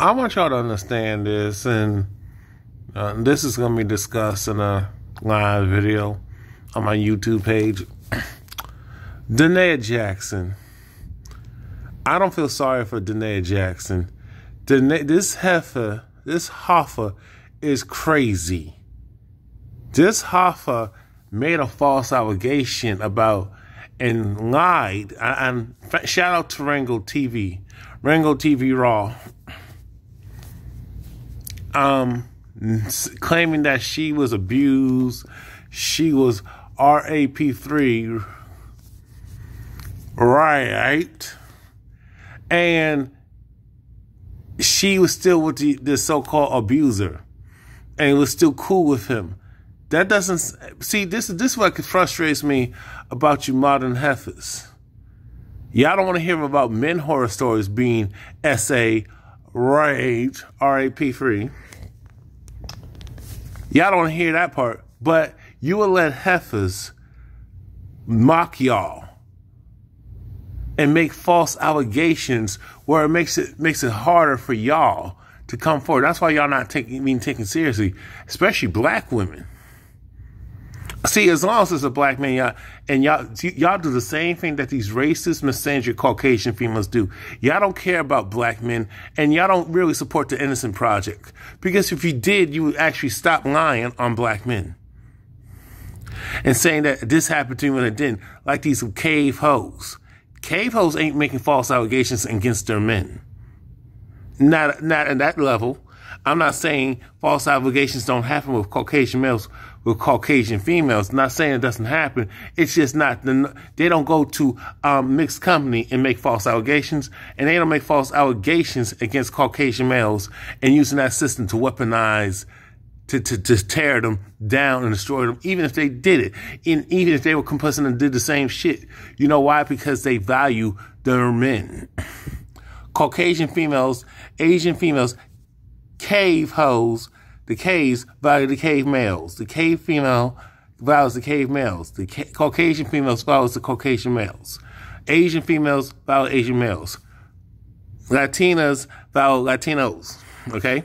I want y'all to understand this, and uh, this is going to be discussed in a live video on my YouTube page. Da'Naia Jackson. I don't feel sorry for Da'Naia Jackson. Danae, this heifer, this Hoffa is crazy. This Hoffa made a false allegation about and lied. And shout out to Rango TV, Rango TV Raw, um, claiming that she was abused, she was RAP3, right? And she was still with the, the so-called abuser and was still cool with him. That doesn't see this. This is what frustrates me about you modern heifers. Y'all don't want to hear about men horror stories being SA rage RAP free. Y'all don't hear that part, but you will let heifers mock y'all and make false allegations where it makes it makes it harder for y'all to come forward. That's why y'all not taking being taken seriously, especially black women. See, as long as it's a black man, y'all, and y'all, y'all do the same thing that these racist, misandric Caucasian females do. Y'all don't care about black men, and y'all don't really support the Innocent Project. Because if you did, you would actually stop lying on black men. And saying that this happened to you and it didn't. Like these cave hoes. Cave hoes ain't making false allegations against their men. Not, not at that level. I'm not saying false allegations don't happen with Caucasian males, with Caucasian females. I'm not saying it doesn't happen. It's just not, the, they don't go to um, mixed company and make false allegations, and they don't make false allegations against Caucasian males and using that system to weaponize, to, to, to tear them down and destroy them, even if they did it, and even if they were complicit and did the same shit. You know why? Because they value their men. Caucasian females, Asian females cave hoes, the caves value the cave males. The cave female values the cave males. The ca- Caucasian females values the Caucasian males. Asian females value Asian males. Latinas value Latinos. Okay?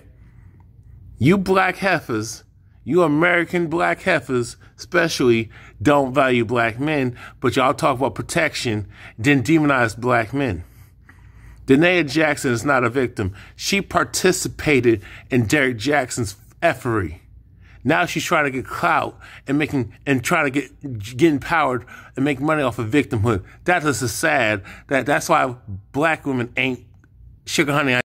You black heifers, you American black heifers, especially, don't value black men, but y'all talk about protection, then demonize black men. Da'Naia Jackson is not a victim. She participated in Derrick Jaxn's effery. Now she's trying to get clout and making and trying to get get empowered and make money off of victimhood. That is sad. That that's why black women ain't sugar honey.